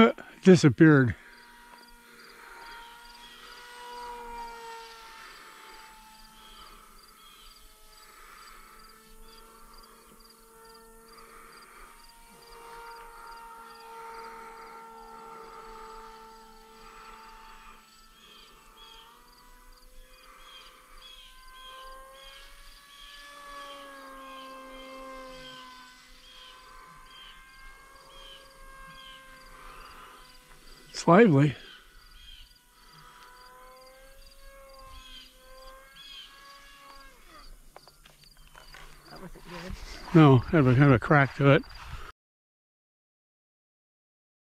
disappeared. It's lively. That wasn't good. No, have a have a crack to it.